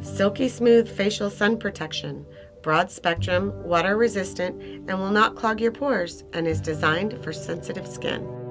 Silky Smooth Facial Sun Protection. Broad spectrum, water resistant, and will not clog your pores, and is designed for sensitive skin.